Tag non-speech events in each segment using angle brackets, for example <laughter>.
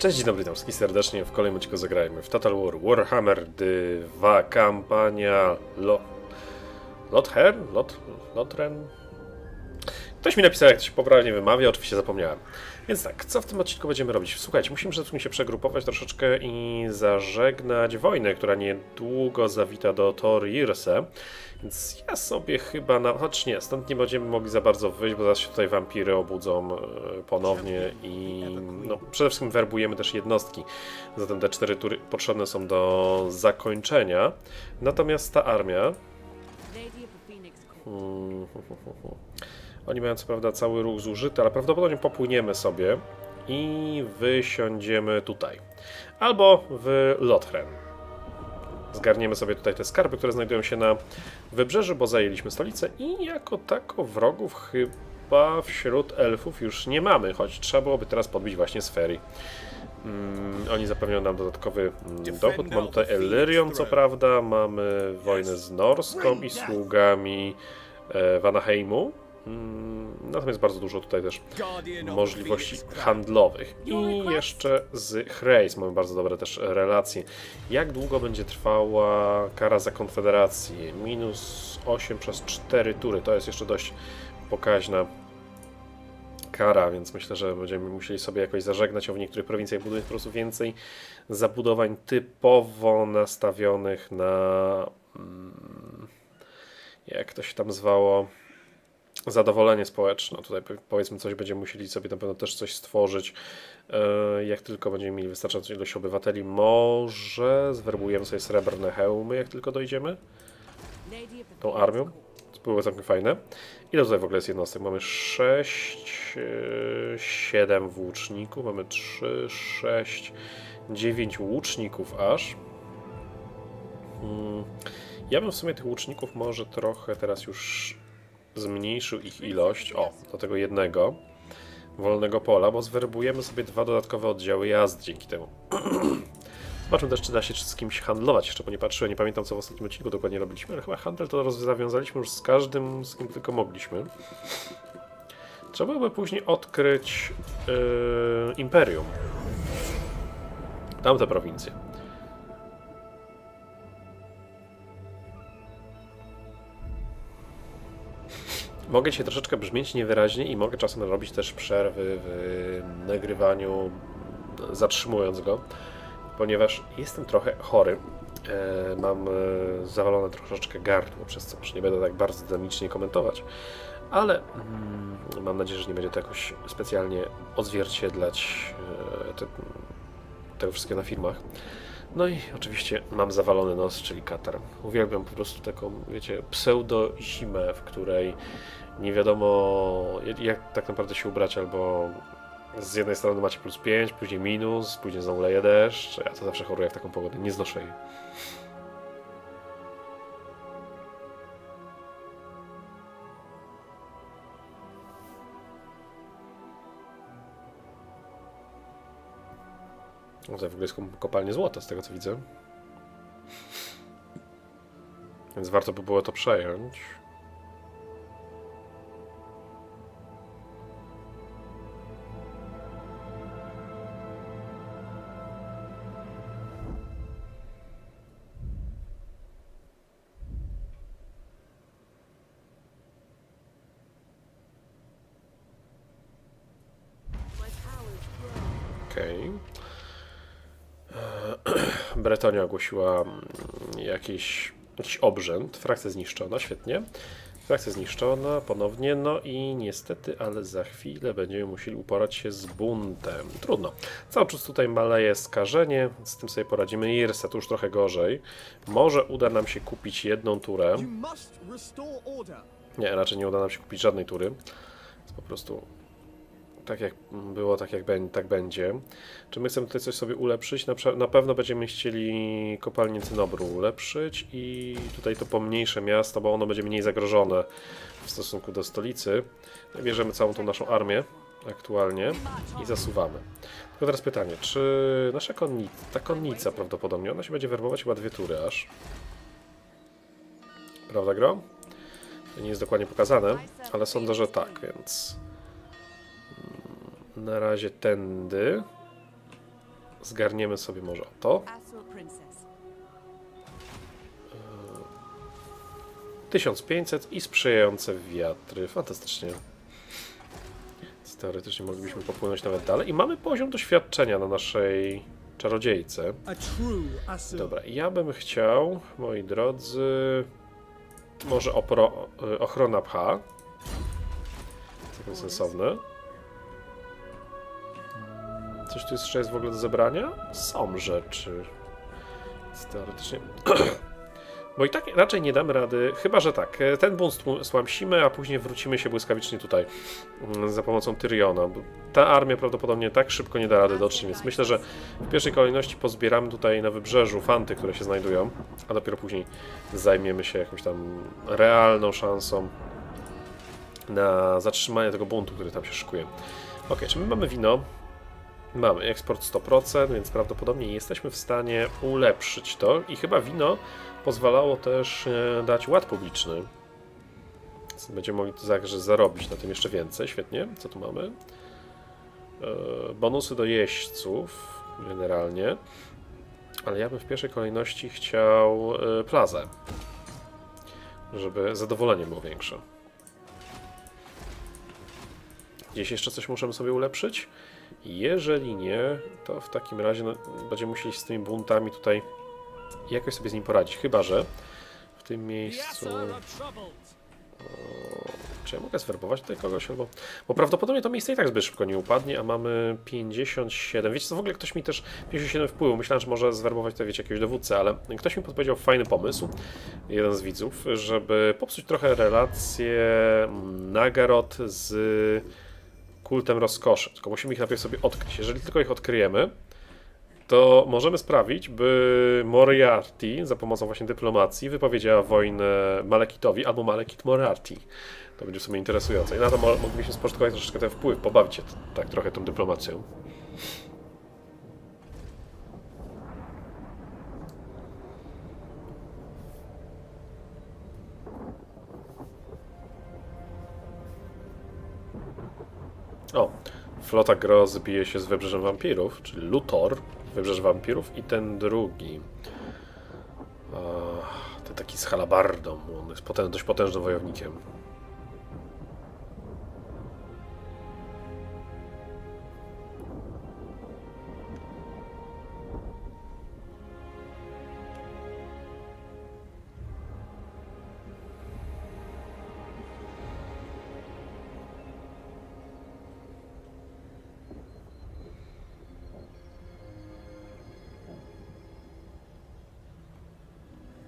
Cześć, dzień dobry, serdecznie. W kolejnym odcinku zagrajmy w Total War Warhammer 2 kampania Lo... Lother? Lot... Lotren? Ktoś mi napisał, jak to się poprawnie wymawia, oczywiście zapomniałem. Więc tak, co w tym odcinku będziemy robić? Słuchajcie, musimy przede wszystkim się przegrupować troszeczkę i zażegnać wojnę, która niedługo zawita do Tor Irse. Więc ja sobie chyba, na... choć nie, stąd nie będziemy mogli za bardzo wyjść, bo zaraz się tutaj wampiry obudzą e, ponownie i no, przede wszystkim werbujemy też jednostki. Zatem te cztery tury potrzebne są do zakończenia. Natomiast ta armia... Hmm, <laughs> oni mają co prawda cały ruch zużyty, ale prawdopodobnie popłyniemy sobie i wysiądziemy tutaj. Albo w Lothren. Zgarniemy sobie tutaj te skarby, które znajdują się na wybrzeżu, bo zajęliśmy stolicę i jako tako wrogów chyba wśród elfów już nie mamy, choć trzeba byłoby teraz podbić właśnie sfery. Mm, oni zapewnią nam dodatkowy mm, dochód. Mamy tutaj Ellyrion, co prawda, mamy wojnę z Norską i sługami e, Vanaheimu. Mm, natomiast bardzo dużo tutaj też możliwości handlowych. I jeszcze z Hreis mamy bardzo dobre też relacje. Jak długo będzie trwała kara za konfederację? Minus 8 przez 4 tury. To jest jeszcze dość pokaźna kara, więc myślę, że będziemy musieli sobie jakoś zażegnać, o w niektórych prowincjach budując po prostu więcej zabudowań typowo nastawionych na mm, jak to się tam zwało zadowolenie społeczne. Tutaj powiedzmy coś będziemy musieli sobie na pewno też coś stworzyć. E, jak tylko będziemy mieli wystarczającą ilość obywateli, może zwerbujemy sobie srebrne hełmy, jak tylko dojdziemy tą armią. To byłoby całkiem fajne. Ile tutaj w ogóle jest jednostek? Mamy 6, 7 e, włóczników, mamy 3, 6, 9 łuczników aż. Hmm. Ja bym w sumie tych łuczników może trochę teraz już zmniejszył ich ilość, o, do tego jednego wolnego pola, bo zwerbujemy sobie dwa dodatkowe oddziały jazd dzięki temu. <clears throat> Zobaczmy też, czy da się z kimś handlować. Jeszcze bo nie patrzyłem, nie pamiętam, co w ostatnim odcinku dokładnie robiliśmy, ale chyba handel to zawiązaliśmy już z każdym, z kim tylko mogliśmy. Trzeba byłoby później odkryć yy, Imperium. Tamte prowincje. Mogę się troszeczkę brzmieć niewyraźnie i mogę czasem robić też przerwy w nagrywaniu, zatrzymując go, ponieważ jestem trochę chory. E, mam e, zawalone troszeczkę gardło, przez co już nie będę tak bardzo dynamicznie komentować, ale mm, mam nadzieję, że nie będzie to jakoś specjalnie odzwierciedlać e, te, tego wszystkiego na filmach. No i oczywiście mam zawalony nos, czyli katar. Uwielbiam po prostu taką, wiecie, pseudo-zimę, w której nie wiadomo jak tak naprawdę się ubrać, albo z jednej strony macie plus 5, później minus, później znowu leje deszcz. Ja to zawsze choruję w taką pogodę, nie znoszę jej. To w ogóle jest kopalnie złota, z tego co widzę. Więc warto by było to przejąć. Bretonia ogłosiła mm, jakiś, jakiś obrzęd, frakcja zniszczona, świetnie. Frakcja zniszczona ponownie, no i niestety, ale za chwilę będziemy musieli uporać się z buntem. Trudno. Cały czas tutaj maleje skażenie, z tym sobie poradzimy. Irsa to już trochę gorzej. Może uda nam się kupić jedną turę. Nie, raczej nie uda nam się kupić żadnej tury. Jest po prostu tak jak było, tak jak tak będzie. Czy my chcemy tutaj coś sobie ulepszyć? Na, na pewno będziemy chcieli kopalnię cynobru ulepszyć i tutaj to pomniejsze miasto, bo ono będzie mniej zagrożone w stosunku do stolicy. Bierzemy całą tą naszą armię aktualnie i zasuwamy. Tylko teraz pytanie, czy nasza konnica, ta konnica prawdopodobnie, ona się będzie werbować chyba dwie tury aż. Prawda gro? To nie jest dokładnie pokazane, ale sądzę, że tak, więc na razie tędy. zgarniemy sobie może to. 1500 i sprzyjające wiatry. Fantastycznie. Więc teoretycznie moglibyśmy popłynąć nawet dalej. I mamy poziom doświadczenia na naszej czarodziejce. Dobra, ja bym chciał, moi drodzy, może opro, y, ochrona pcha. Całkiem sensowne. Coś tu jeszcze jest w ogóle do zebrania? Są rzeczy. Teoretycznie... <clears throat> Bo i tak raczej nie damy rady, chyba że tak, e, ten bunt stłamsimy, a później wrócimy się błyskawicznie tutaj mm, za pomocą Tyriona. Ta armia prawdopodobnie tak szybko nie da rady dotrzeć, więc myślę, że w pierwszej kolejności pozbieramy tutaj na wybrzeżu fanty, które się znajdują, a dopiero później zajmiemy się jakąś tam realną szansą na zatrzymanie tego buntu, który tam się szykuje. Ok, czy my mamy wino? Mamy eksport 100%, więc prawdopodobnie jesteśmy w stanie ulepszyć to i chyba wino pozwalało też e, dać ład publiczny. Będziemy mogli także zarobić na tym jeszcze więcej. Świetnie. Co tu mamy? E, bonusy do jeźdźców generalnie. Ale ja bym w pierwszej kolejności chciał e, plazę. Żeby zadowolenie było większe. Gdzieś jeszcze coś możemy sobie ulepszyć? Jeżeli nie, to w takim razie no, będziemy musieli z tymi buntami tutaj jakoś sobie z nim poradzić. Chyba, że w tym miejscu... czy ja mogę zwerbować tutaj kogoś? Albo... Bo prawdopodobnie to miejsce i tak zbyt szybko nie upadnie, a mamy 57. Wiecie co, w ogóle ktoś mi też 57 wpływu. Myślałem, że może zwerbować tutaj, wiecie, jakiegoś dowódcę, ale ktoś mi podpowiedział fajny pomysł, jeden z widzów, żeby popsuć trochę relacje Nagarot z kultem rozkoszy. Tylko musimy ich najpierw sobie odkryć. Jeżeli tylko ich odkryjemy, to możemy sprawić, by Moriarty za pomocą właśnie dyplomacji wypowiedziała wojnę Malekitowi albo Malekit Moriarty. To będzie w sumie interesujące. I na to moglibyśmy spożytkować troszeczkę ten wpływ, pobawić się tak trochę tą dyplomacją. O, flota Groz bije się z Wybrzeżem Wampirów, czyli Luthor, Wybrzeże Wampirów i ten drugi. ten taki z halabardą. On jest dość potężnym wojownikiem.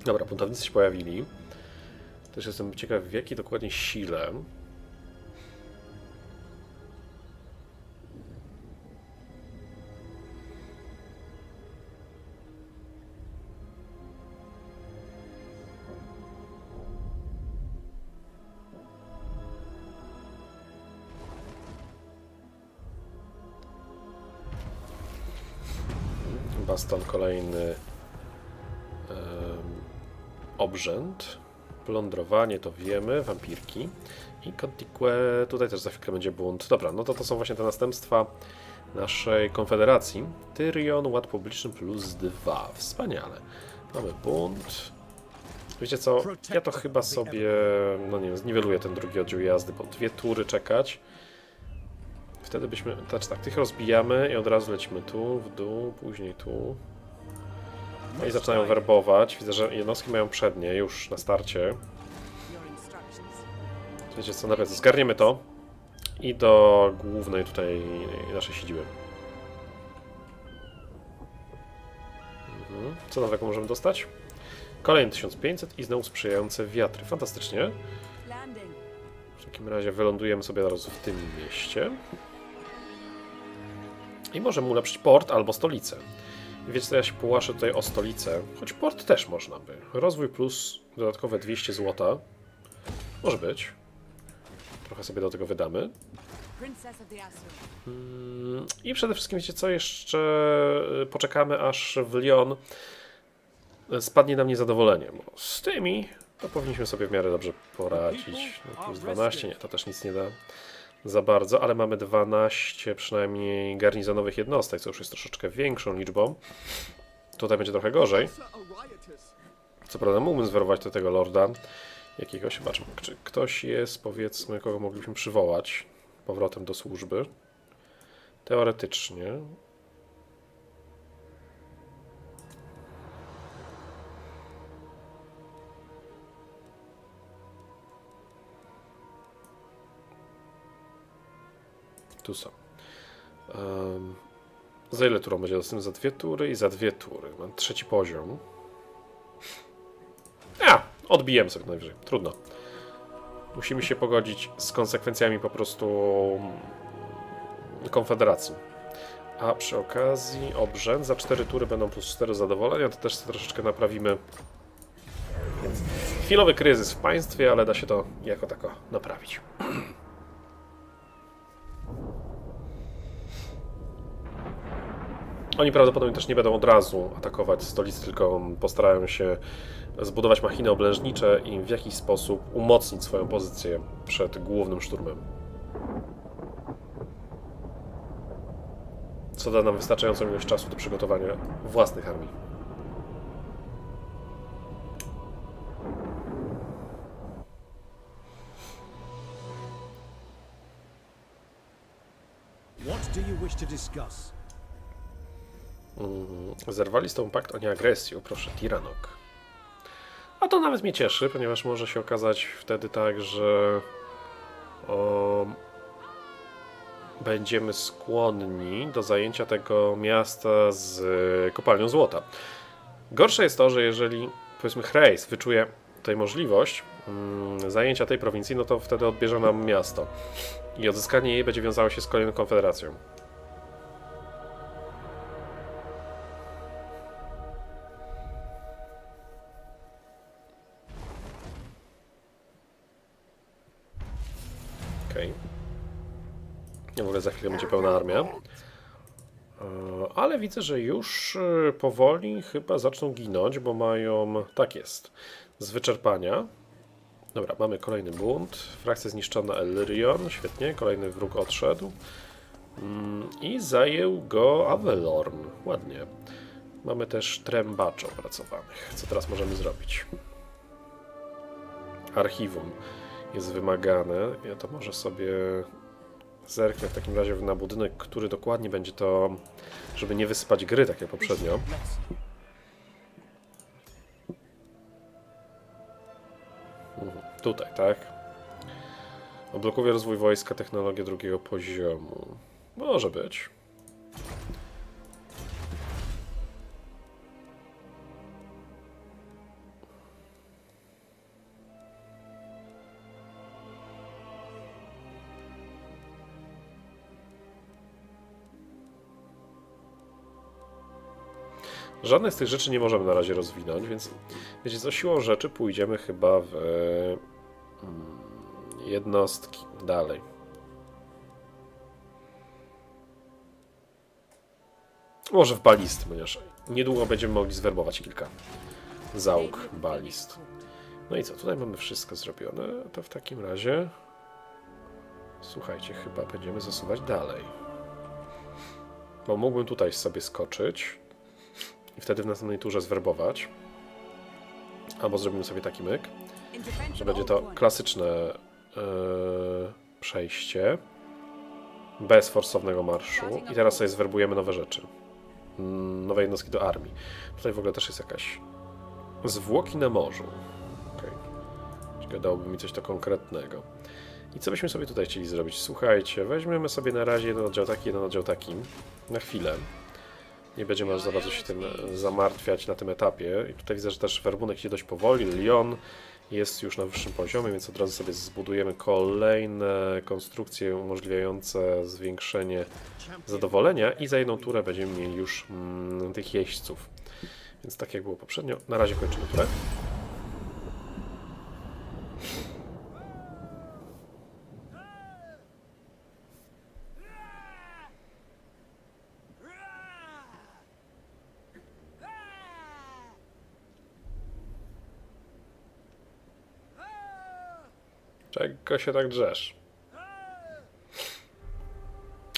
Dobra, buntownicy się pojawili. Też jestem ciekaw, w jakiej dokładnie sile. Baston kolejny obrzęd, plądrowanie to wiemy, wampirki i Contique, tutaj też za chwilkę będzie bunt. Dobra, no to to są właśnie te następstwa naszej konfederacji. Tyrion, ład publiczny plus 2. Wspaniale. Mamy bunt. Wiecie co, ja to chyba sobie, no nie wiem, zniweluję ten drugi oddział jazdy, bo dwie tury czekać. Wtedy byśmy, znaczy tak, tych rozbijamy i od razu lecimy tu, w dół, później tu. I zaczynają werbować. Widzę, że jednostki mają przednie już na starcie. Wiecie co, nawet zgarniemy to i do głównej tutaj naszej siedziby. Mhm. Co nowego możemy dostać? Kolejny 1500 i znowu sprzyjające wiatry. Fantastycznie. W takim razie wylądujemy sobie teraz w tym mieście. I możemy ulepszyć port albo stolicę. Wiecie co, ja się połaszę tutaj o stolicę, choć port też można by. Rozwój plus dodatkowe 200 zł. Może być. Trochę sobie do tego wydamy. Mm, I przede wszystkim, wiecie co, jeszcze y, poczekamy aż w Lyon spadnie nam niezadowolenie, bo z tymi to powinniśmy sobie w miarę dobrze poradzić. No, plus 12, nie, to też nic nie da. Za bardzo, ale mamy 12 przynajmniej garnizonowych jednostek, co już jest troszeczkę większą liczbą. Tutaj będzie trochę gorzej. Co prawda mógłbym zwerować do tego lorda jakiegoś, zobaczmy, czy ktoś jest, powiedzmy, kogo moglibyśmy przywołać powrotem do służby. Teoretycznie. Tu są. Um, za ile turą będzie dostępny? Za dwie tury i za dwie tury. Mam trzeci poziom. A, odbijemy sobie najwyżej. Trudno. Musimy się pogodzić z konsekwencjami po prostu konfederacji. A przy okazji obrzęd za 4 tury będą plus 4 zadowolenia, to też troszeczkę naprawimy. Więc chwilowy kryzys w państwie, ale da się to jako tako naprawić. Oni prawdopodobnie też nie będą od razu atakować stolicy, tylko postarają się zbudować machiny oblężnicze i w jakiś sposób umocnić swoją pozycję przed głównym szturmem. Co da nam wystarczającą ilość czasu do przygotowania własnych armii. What do you wish to discuss? Mm, zerwali z tą pakt o nieagresji, proszę, Tiranok. A to nawet mnie cieszy, ponieważ może się okazać wtedy tak, że o, będziemy skłonni do zajęcia tego miasta z kopalnią złota. Gorsze jest to, że jeżeli powiedzmy Hrejs wyczuje tutaj możliwość mm, zajęcia tej prowincji, no to wtedy odbierze nam miasto. I odzyskanie jej będzie wiązało się z kolejną konfederacją. Okej. Okay. W ogóle za chwilę będzie pełna armia. E, ale widzę, że już e, powoli chyba zaczną ginąć, bo mają... Tak jest. Z wyczerpania. Dobra, mamy kolejny bunt. Frakcja zniszczona Elryon. Świetnie. Kolejny wróg odszedł. Mm, I zajął go Avelorn. Ładnie. Mamy też trębaczy opracowanych. Co teraz możemy zrobić? Archiwum jest wymagane. Ja to może sobie zerknę w takim razie na budynek, który dokładnie będzie to, żeby nie wysypać gry, tak jak poprzednio. Mhm, tutaj, tak? Odblokuje rozwój wojska, technologię drugiego poziomu. Może być. Żadne z tych rzeczy nie możemy na razie rozwinąć, więc wiecie co, siłą rzeczy pójdziemy chyba w mm, jednostki dalej. Może w balisty, ponieważ niedługo będziemy mogli zwerbować kilka załóg balist. No i co, tutaj mamy wszystko zrobione, to w takim razie słuchajcie, chyba będziemy zasuwać dalej. Bo mógłbym tutaj sobie skoczyć i wtedy w następnej turze zwerbować. Albo zrobimy sobie taki myk, że będzie to klasyczne yy, przejście bez forsownego marszu i teraz sobie zwerbujemy nowe rzeczy. Mm, nowe jednostki do armii. Tutaj w ogóle też jest jakaś zwłoki na morzu. Okay. Dałoby mi coś to konkretnego. I co byśmy sobie tutaj chcieli zrobić? Słuchajcie, weźmiemy sobie na razie jeden oddział taki, jeden oddział taki. Na chwilę. Nie będziemy aż za bardzo się tym e, zamartwiać na tym etapie. I tutaj widzę, że też werbunek idzie dość powoli. Lyon jest już na wyższym poziomie, więc od razu sobie zbudujemy kolejne konstrukcje umożliwiające zwiększenie zadowolenia i za jedną turę będziemy mieli już mm, tych jeźdźców. Więc tak jak było poprzednio, na razie kończymy turę. Czego się tak drzesz?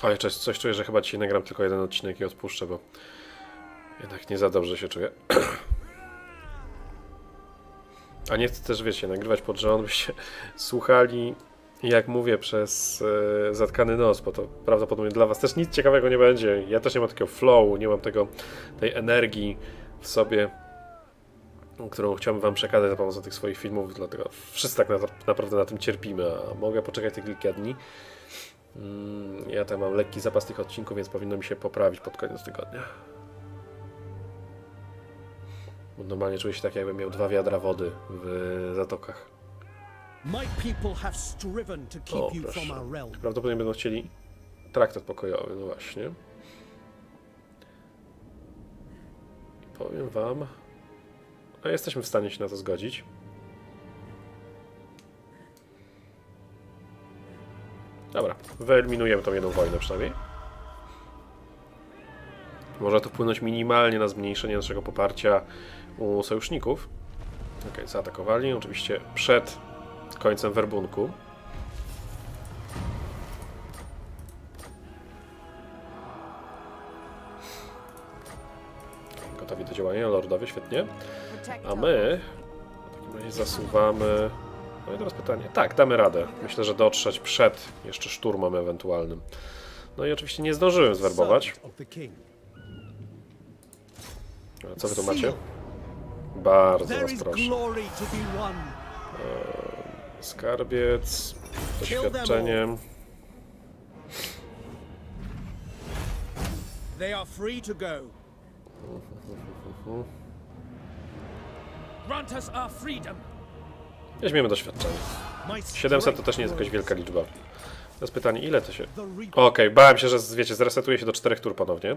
O, jeszcze coś czuję, że chyba dzisiaj nagram tylko jeden odcinek i odpuszczę, bo jednak nie za dobrze się czuję. <clears throat> A nie chcę też, wiecie, nagrywać pod rząd, byście <laughs> słuchali, jak mówię, przez e, zatkany nos, bo to prawdopodobnie dla was też nic ciekawego nie będzie. Ja też nie mam takiego flow, nie mam tego, tej energii w sobie, którą chciałbym wam przekazać za pomocą tych swoich filmów, dlatego wszyscy tak na, naprawdę na tym cierpimy, a mogę poczekać te kilka dni. Mm, Ja tam mam lekki zapas tych odcinków, więc powinno mi się poprawić pod koniec tygodnia. Bo normalnie czuję się tak, jakbym miał dwa wiadra wody w zatokach. O, proszę. Prawdopodobnie będą chcieli traktat pokojowy, no właśnie. I powiem wam, a jesteśmy w stanie się na to zgodzić. Dobra, wyeliminujemy tą jedną wojnę przynajmniej. Może to wpłynąć minimalnie na zmniejszenie naszego poparcia u sojuszników. Ok, zaatakowali, oczywiście przed końcem werbunku. Działania, lordowie, świetnie. A my w takim razie zasuwamy. No i teraz pytanie. Tak, damy radę. Myślę, że dotrzeć przed jeszcze szturmem ewentualnym. No i oczywiście nie zdążyłem zwerbować. A Co wy tu macie? Bardzo was proszę. won. Skarbiec, z doświadczeniem. They are free to go. Grant us our freedom. Weźmiemy doświadczenie. My 700 to też nie jest jakaś wielka liczba. Teraz pytanie, ile to się... Okej, bałem się, że wiecie, zresetuje się do 4 tur ponownie.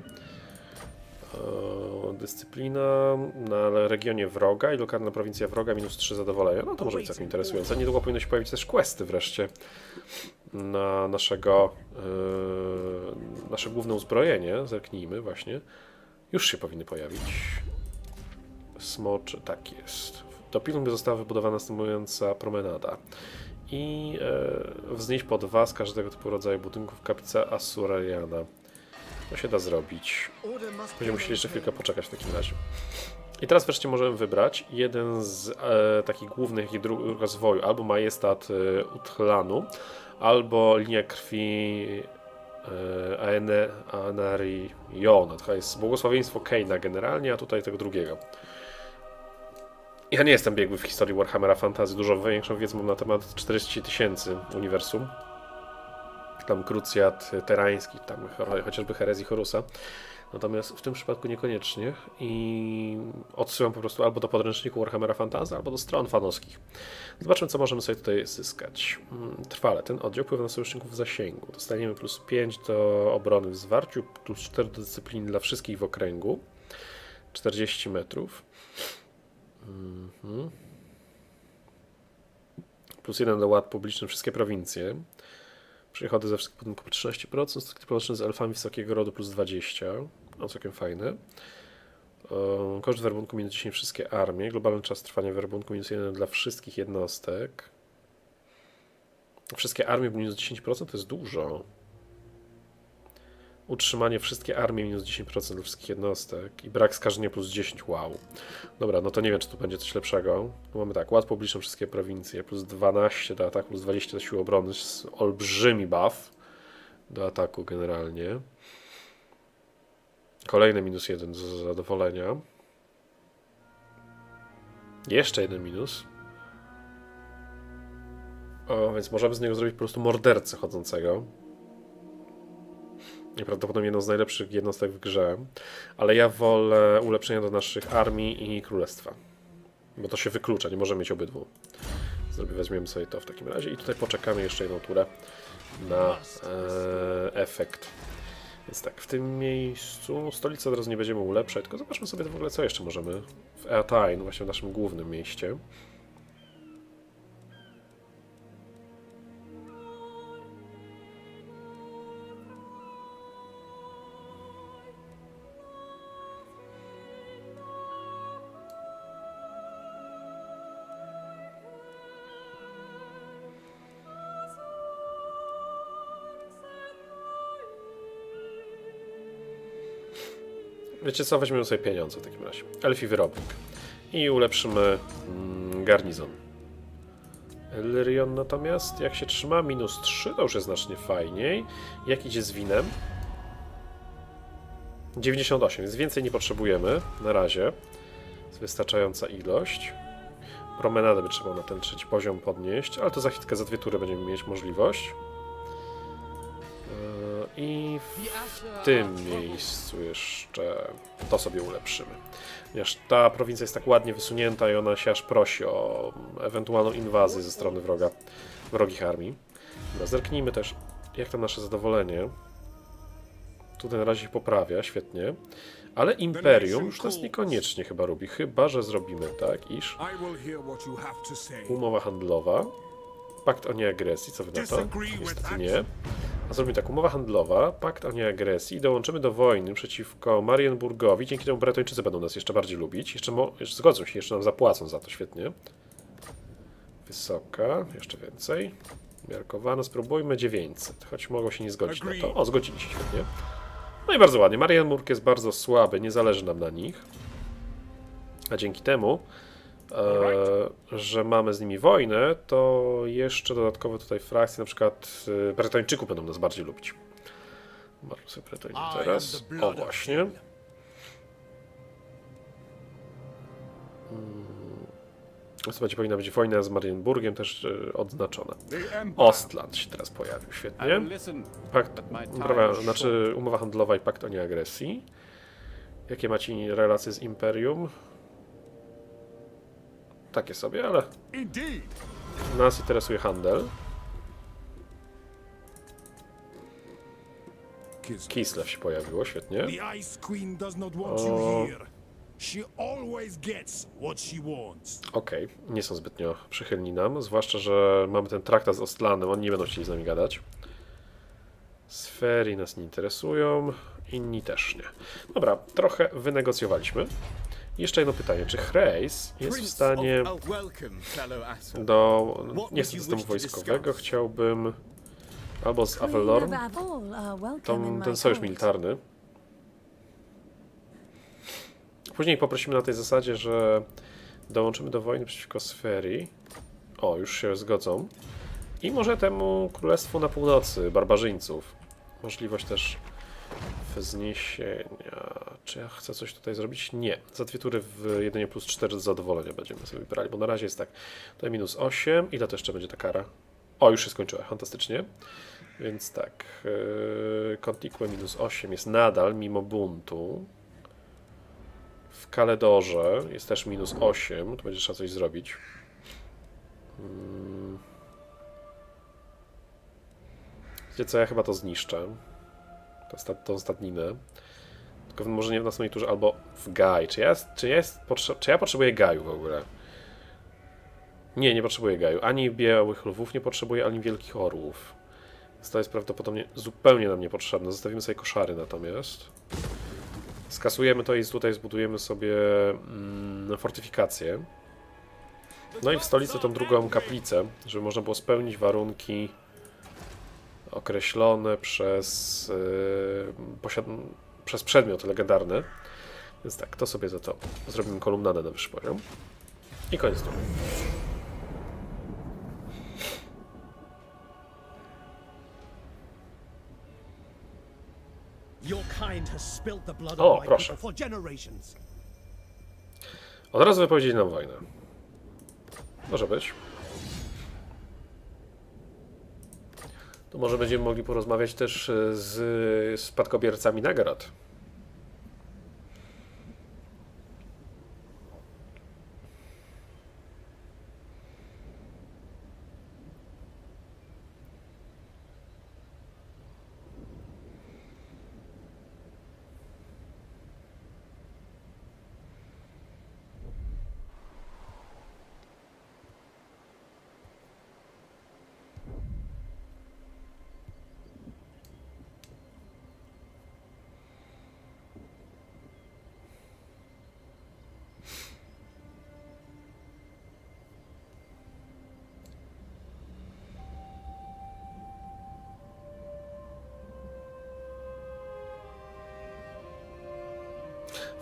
Dyscyplina na regionie wroga i lokalna prowincja wroga minus 3 zadowolenia. No to może być całkiem interesujące. Niedługo powinno się pojawić też questy wreszcie na naszego eee, nasze główne uzbrojenie. Zerknijmy właśnie. Już się powinny pojawić. Smoczy, tak jest. Do Pilgrim została wybudowana następująca promenada i e, wznieść po dwa z każdego typu rodzaju budynków kaplica Asurariana. To się da zrobić. Będziemy musieli jeszcze chwilkę poczekać w takim razie. I teraz wreszcie możemy wybrać jeden z e, takich głównych rozwoju, albo majestat e, Uthlanu, albo linia krwi Aene- Anariona. To jest błogosławieństwo Keina generalnie, a tutaj tego drugiego. Ja nie jestem biegły w historii Warhammera Fantasy, dużo większą wiedzę mam na temat 40 tysięcy uniwersum. Tam krucjat terański, tam cho- chociażby herezji Horusa. Natomiast w tym przypadku niekoniecznie i odsyłam po prostu albo do podręczniku Warhammera Fantasy, albo do stron fanowskich. Zobaczmy, co możemy sobie tutaj zyskać. Mm, Trwale ten oddział wpływa na sojuszników w zasięgu. Dostaniemy plus 5 do obrony w zwarciu, plus 4 do dyscypliny dla wszystkich w okręgu. 40 metrów. Mhm. Plus 1 do ład publiczny wszystkie prowincje. Przychody ze wszystkich budynków po 13%, statki połączone z elfami wysokiego rodu plus 20%. No całkiem fajne. Ehm, Koszt werbunku minus 10 wszystkie armie. Globalny czas trwania werbunku minus 1 dla wszystkich jednostek. Wszystkie armie minus 10% to jest dużo. Utrzymanie wszystkie armie minus 10% dla wszystkich jednostek i brak skażenia plus 10, wow. Dobra, no to nie wiem, czy tu będzie coś lepszego. Mamy tak, ład publiczny wszystkie prowincje, plus 12 do ataku, plus 20 do siły obrony, olbrzymi buff do ataku generalnie. Kolejny minus 1 z zadowolenia. Jeszcze jeden minus. O, więc możemy z niego zrobić po prostu mordercę chodzącego. Nieprawdopodobnie jedną z najlepszych jednostek w grze. Ale ja wolę ulepszenia do naszych armii i królestwa. Bo to się wyklucza, nie możemy mieć obydwu. Zrobię, weźmiemy sobie to w takim razie i tutaj poczekamy jeszcze jedną turę na e, efekt. Więc tak, w tym miejscu stolicy od razu nie będziemy ulepszać, tylko zobaczmy sobie w ogóle co jeszcze możemy w Eatain, właśnie w naszym głównym mieście. Wiecie co, weźmiemy sobie pieniądze w takim razie. Elfi wyrobnik. I ulepszymy mm, garnizon. Lyrion natomiast, jak się trzyma, minus 3, to już jest znacznie fajniej. Jak idzie z winem? 98, więc więcej nie potrzebujemy na razie. Jest wystarczająca ilość. Promenadę by trzeba na ten trzeci poziom podnieść, ale to za chwilkę, za dwie tury będziemy mieć możliwość. Tym miejscu jeszcze to sobie ulepszymy. Ponieważ ta prowincja jest tak ładnie wysunięta i ona się aż prosi o ewentualną inwazję ze strony wroga, wrogich armii. Dobra, zerknijmy też, jak tam nasze zadowolenie. Tutaj na razie się poprawia, świetnie. Ale Imperium już nas niekoniecznie chyba robi, chyba że zrobimy tak, iż umowa handlowa, pakt o nieagresji, co wy na to? Niestety nie. A zrobimy tak, umowa handlowa, pakt o nieagresji i dołączymy do wojny przeciwko Marienburgowi, dzięki temu Bretończycy będą nas jeszcze bardziej lubić, jeszcze, jeszcze zgodzą się, jeszcze nam zapłacą za to, świetnie. Wysoka, jeszcze więcej. Miarkowana, spróbujmy 900, choć mogą się nie zgodzić na to. O, zgodzili się, świetnie. No i bardzo ładnie, Marienburg jest bardzo słaby, nie zależy nam na nich. A dzięki temu, że mamy z nimi wojnę, to jeszcze dodatkowo tutaj frakcje, na przykład e, Bretończyków będą nas bardziej lubić. Bardzo sobie Bretończyk teraz. O właśnie. To będzie powinna być wojna z Marienburgiem też e, odznaczona. Ostland się teraz pojawił, świetnie. Pakt, prawa, znaczy umowa handlowa i pakt o nieagresji. Jakie macie relacje z Imperium? Takie sobie, ale nas interesuje handel. Kislev. Się pojawiło, świetnie. Okej, nie są zbytnio przychylni nam, zwłaszcza, że mamy ten traktat z Ostlanem, oni nie będą chcieli z nami gadać. Sfery nas nie interesują, inni też nie. Dobra, trochę wynegocjowaliśmy. Jeszcze jedno pytanie, czy Hreis jest w stanie do, nie chcę systemu wojskowego, chciałbym albo z in tą, ten sojusz militarny. Później poprosimy na tej zasadzie, że dołączymy do wojny przeciwko Sferii. O, już się zgodzą. I może temu królestwu na północy, barbarzyńców. Możliwość też wzniesienia. Czy ja chcę coś tutaj zrobić? Nie. Za w jedynie plus 4 z zadowolenia będziemy sobie brali, bo na razie jest tak. Tutaj minus 8. Ile to jeszcze będzie ta kara? O, już się skończyła. Fantastycznie. Więc tak. Yy, Contique minus 8 jest nadal, mimo buntu. W Kaledorze jest też minus 8. Tu będzie trzeba coś zrobić. Hmm. Wiecie co, ja chyba to zniszczę. To tą stadninę. Tylko może nie w następnej turze, albo w Gaj. Czy ja, czy, ja jest, czy ja potrzebuję Gaju w ogóle? Nie, nie potrzebuję Gaju. Ani białych lwów nie potrzebuję, ani wielkich orłów. Więc to jest prawdopodobnie zupełnie nam niepotrzebne. Zostawimy sobie koszary natomiast. Skasujemy to i tutaj zbudujemy sobie mm, fortyfikację. No i w stolicy tą drugą kaplicę, żeby można było spełnić warunki określone przez, posiad- przez przedmiot legendarny. Więc tak, to sobie za to zrobimy kolumnadę na wyższy poziom. I koniec blood O, proszę. Od razu wypowiedzieć nam wojnę. Może być. To może będziemy mogli porozmawiać też e, z spadkobiercami nagród.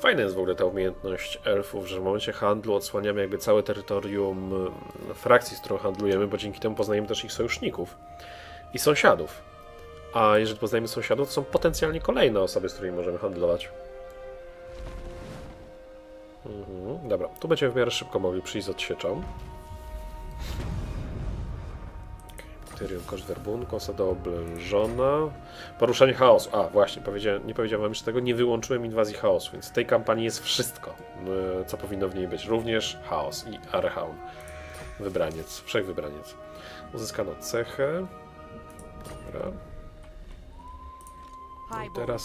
Fajna jest w ogóle ta umiejętność elfów, że w momencie handlu odsłaniamy jakby całe terytorium mm, frakcji, z którą handlujemy, bo dzięki temu poznajemy też ich sojuszników i sąsiadów. A jeżeli poznajemy sąsiadów, to są potencjalnie kolejne osoby, z którymi możemy handlować. Mhm, dobra, tu będziemy w miarę szybko mogli przyjść z odsieczą. Tyrion koszt werbunku, osada oblężona. Poruszanie chaosu. A, właśnie, powiedziałem, nie powiedziałem wam jeszcze tego, nie wyłączyłem inwazji chaosu, więc w tej kampanii jest wszystko, e, co powinno w niej być. Również chaos i Arehaun. Wybraniec, wszechwybraniec. Uzyskano cechę. Dobra. No i teraz,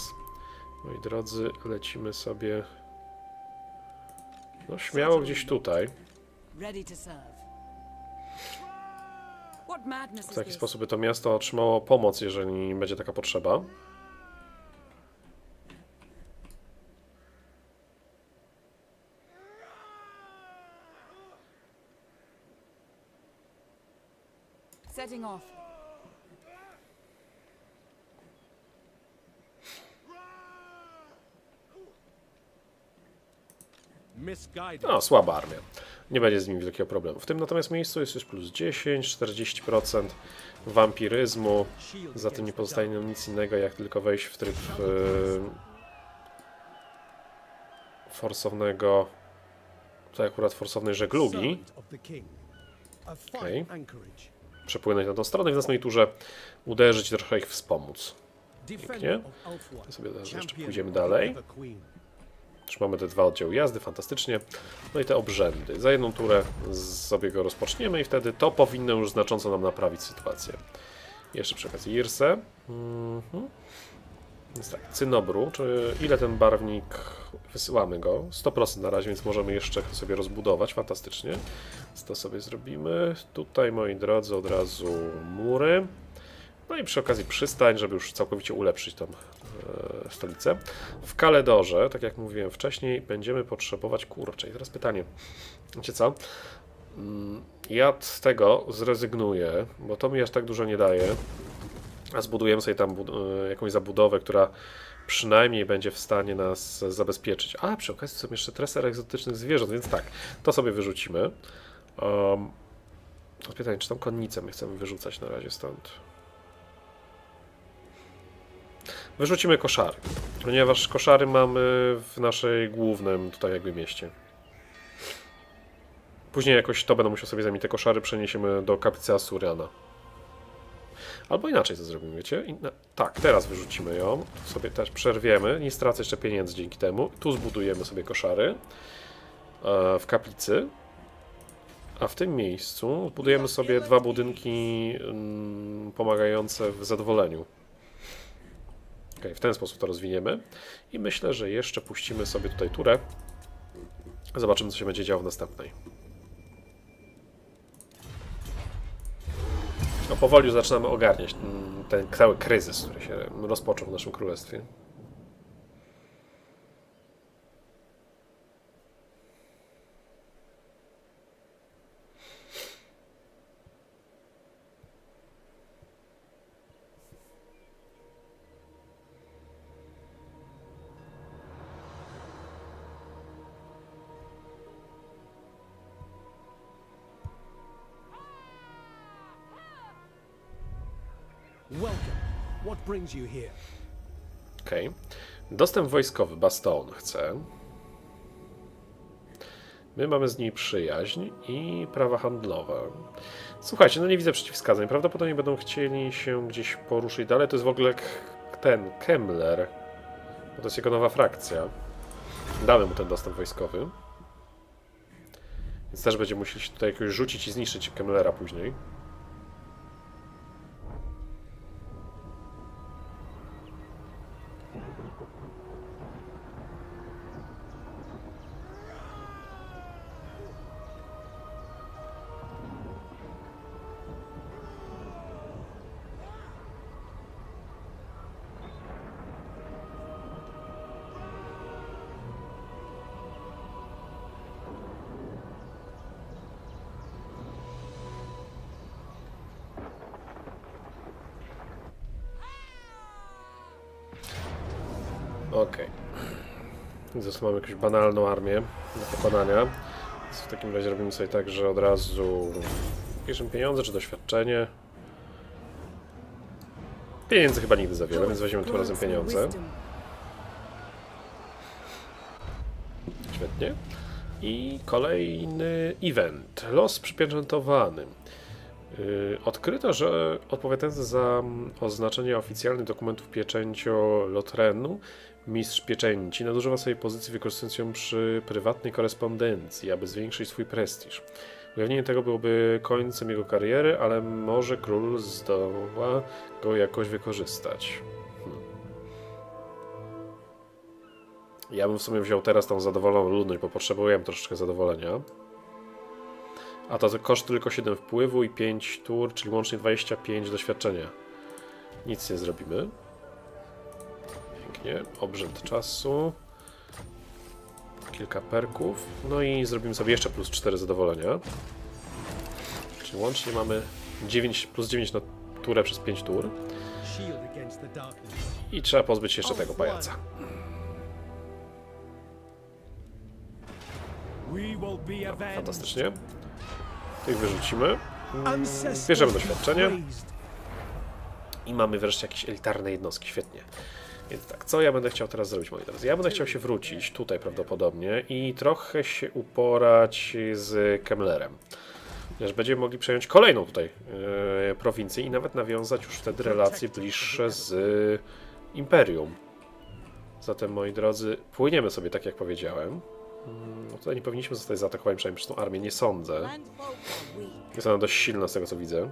moi drodzy, lecimy sobie no śmiało gdzieś tutaj. Ready to serve. W taki sposób by to miasto otrzymało pomoc, jeżeli będzie taka potrzeba. Setting off. Misguided. No, słaba armia. Nie będzie z nimi wielkiego problemu. W tym natomiast miejscu jest już plus 10, 40% wampiryzmu. Za tym nie pozostaje nam nic innego, jak tylko wejść w tryb e, forsownego, tutaj akurat forsownej żeglugi. Anchorage. Przepłynąć na tą stronę i w następnej turze uderzyć, trochę ich wspomóc. To sobie jeszcze pójdziemy dalej. Już mamy te dwa oddziały jazdy, fantastycznie. No i te obrzędy. Za jedną turę sobie go rozpoczniemy i wtedy to powinno już znacząco nam naprawić sytuację. Jeszcze przy okazji Irse. Mhm. Więc tak, Cynobru, czy ile ten barwnik wysyłamy go? 100% na razie, więc możemy jeszcze sobie rozbudować, fantastycznie. Więc to sobie zrobimy. Tutaj, moi drodzy, od razu mury. No i przy okazji przystań, żeby już całkowicie ulepszyć tą stolicę. W Kaledorze, tak jak mówiłem wcześniej, będziemy potrzebować... Kurczę, i teraz pytanie. Wiecie co? Mm, Ja z tego zrezygnuję, bo to mi aż tak dużo nie daje. A zbudujemy sobie tam e, jakąś zabudowę, która przynajmniej będzie w stanie nas zabezpieczyć. A, przy okazji są jeszcze treser egzotycznych zwierząt, więc tak, to sobie wyrzucimy. Um, pytanie, czy tą konnicę my chcemy wyrzucać na razie stąd? Wyrzucimy koszary, ponieważ koszary mamy w naszej głównym tutaj jakby mieście. Później jakoś to będę musiał sobie zamieć te koszary, przeniesiemy do kaplicy Asuriana. Albo inaczej to zrobimy, wiecie? Inna... Tak, teraz wyrzucimy ją. Sobie też przerwiemy. Nie stracę jeszcze pieniędzy dzięki temu. Tu zbudujemy sobie koszary e, w kaplicy. A w tym miejscu zbudujemy sobie dwa budynki mm, pomagające w zadowoleniu. W ten sposób to rozwiniemy. I myślę, że jeszcze puścimy sobie tutaj turę. Zobaczymy, co się będzie działo w następnej. No powoli zaczynamy ogarniać mm, ten cały kryzys, który się rozpoczął w naszym królestwie. Okej. Dostęp wojskowy, Baston chce. My mamy z niej przyjaźń i prawa handlowe. Słuchajcie, no nie widzę przeciwwskazań. Prawdopodobnie będą chcieli się gdzieś poruszyć dalej. To jest w ogóle ten Kemmler. Bo to jest jego nowa frakcja. Damy mu ten dostęp wojskowy. Więc też będzie musieli się tutaj jakoś rzucić i zniszczyć Kemmlera później. Okej. Widzę, że mamy jakąś banalną armię do pokonania. Więc w takim razie robimy sobie tak, że od razu piszemy pieniądze czy doświadczenie. Pieniędzy chyba nigdy za wiele, więc weźmiemy tym razem pieniądze. Świetnie. I kolejny event. Los przypieczętowany. Yy, Odkryto, że odpowiadający za mm, oznaczenie oficjalnych dokumentów pieczęcio Lotrenu, mistrz pieczęci nadużywa swojej pozycji wykorzystując ją przy prywatnej korespondencji, aby zwiększyć swój prestiż. Ujawnienie tego byłoby końcem jego kariery, ale może król zdoła go jakoś wykorzystać. Hmm. Ja bym w sumie wziął teraz tą zadowoloną ludność, bo potrzebujemy troszeczkę zadowolenia. A to koszt tylko 7 wpływu i 5 tur, czyli łącznie 25 doświadczenia. Nic nie zrobimy. Pięknie. Obrzęd czasu. Kilka perków. No i zrobimy sobie jeszcze plus 4 zadowolenia. Czyli łącznie mamy 9, plus 9 na turę przez 5 tur. I trzeba pozbyć się jeszcze tego pajaca. Fantastycznie. Tych wyrzucimy. Bierzemy doświadczenie. I mamy wreszcie jakieś elitarne jednostki, świetnie. Więc tak, co ja będę chciał teraz zrobić, moi drodzy? Ja będę chciał się wrócić tutaj prawdopodobnie i trochę się uporać z Kemlerem. Ponieważ będziemy mogli przejąć kolejną tutaj e, prowincję i nawet nawiązać już wtedy relacje bliższe z Imperium. Zatem, moi drodzy, płyniemy sobie tak jak powiedziałem. Mm, No tutaj nie powinniśmy zostać zaatakowani przynajmniej przez tą armię, nie sądzę. Jest ona dość silna z tego co widzę.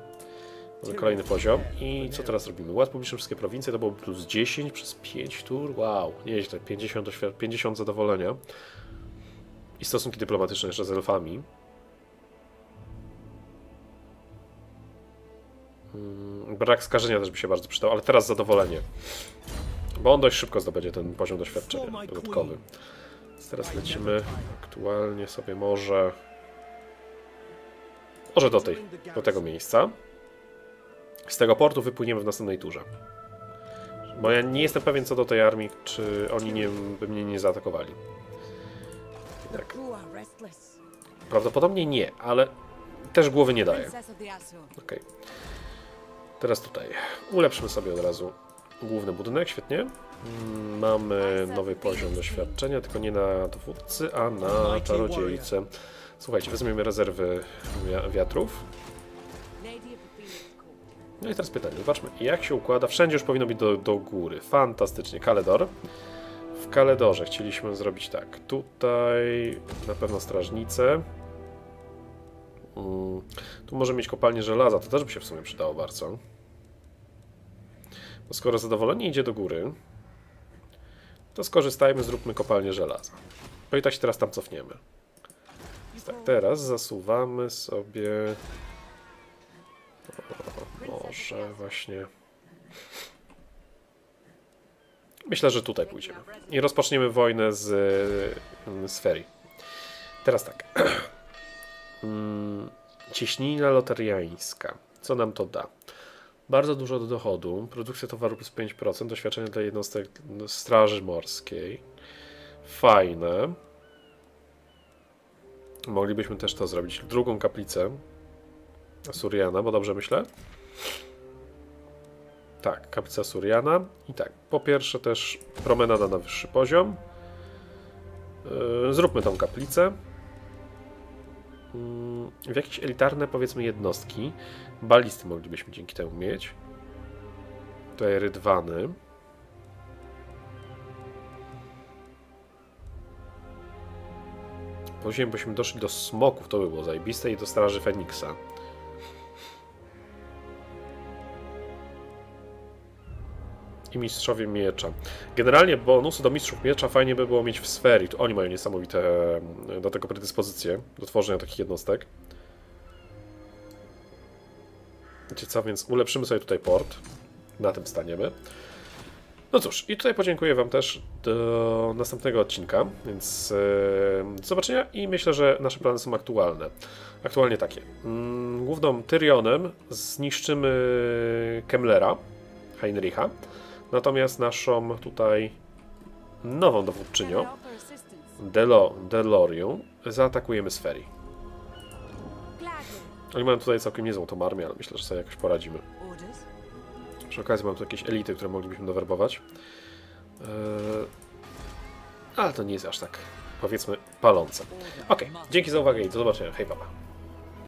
Kolejny poziom. I co teraz robimy? Ład publiczny wszystkie prowincje to byłoby plus 10 przez 5 tur. Wow, nieźle. 50, doświad- 50 zadowolenia. I stosunki dyplomatyczne jeszcze z elfami. Mm, Brak skażenia też by się bardzo przydał, ale teraz zadowolenie. Bo on dość szybko zdobędzie ten poziom doświadczenia dodatkowy. Więc teraz lecimy aktualnie sobie może... Może do, tej, do tego miejsca. Z tego portu wypłyniemy w następnej turze. Bo ja nie jestem pewien co do tej armii, czy oni nie, by mnie nie zaatakowali. Tak. Prawdopodobnie nie, ale też głowy nie Azure. Okej. Teraz tutaj. Ulepszymy sobie od razu główny budynek, świetnie. Mm, Mamy nowy poziom doświadczenia, tylko nie na dowódcy, a na czarodziejce. Słuchajcie, weźmiemy rezerwy wi- wiatrów. No i teraz pytanie, zobaczmy, jak się układa. Wszędzie już powinno być do, do góry. Fantastycznie. Kaledor. W Kaledorze chcieliśmy zrobić tak. Tutaj na pewno strażnicę. Mm, tu może mieć kopalnię żelaza, to też by się w sumie przydało bardzo. Bo skoro zadowolenie idzie do góry, to skorzystajmy, zróbmy kopalnię żelaza. Bo i tak się teraz tam cofniemy. Tak, teraz zasuwamy sobie... może właśnie... Myślę, że tutaj pójdziemy. I rozpoczniemy wojnę z, y, z Ferii. Teraz tak. <clears throat> Mm, Cieśnina loteriańska. Co nam to da? Bardzo dużo do dochodu, produkcja towaru plus 5%, doświadczenie dla jednostek Straży Morskiej. Fajne. Moglibyśmy też to zrobić. Drugą kaplicę Suriana, bo dobrze myślę? Tak, kaplica Suriana. I tak, po pierwsze też promenada na wyższy poziom. Yy, zróbmy tą kaplicę. Yy, w jakieś elitarne, powiedzmy, jednostki. Balisty moglibyśmy dzięki temu mieć. Tutaj rydwany. Później byśmy doszli do smoków, to by było zajebiste, i do straży Feniksa. Mistrzowie miecza. Generalnie bonusy do mistrzów miecza fajnie by było mieć w sfery. Tu Oni mają niesamowite do tego predyspozycje, do tworzenia takich jednostek. Wiecie co, więc ulepszymy sobie tutaj port. Na tym staniemy. No cóż, i tutaj podziękuję Wam też do następnego odcinka, więc e, do zobaczenia i myślę, że nasze plany są aktualne. Aktualnie takie. Mm, Główną Tyrionem zniszczymy Kemlera, Heinricha, natomiast naszą tutaj nową dowódczynią Delo, Delorium, zaatakujemy Sferi. Gladly. Oni mają tutaj całkiem niezłą tą armię, ale myślę, że sobie jakoś poradzimy. Przy okazji mam tu jakieś elity, które moglibyśmy dowerbować. Eee, ale to nie jest aż tak, powiedzmy, palące. Ok, dzięki za uwagę i do zobaczenia. Hej, papa.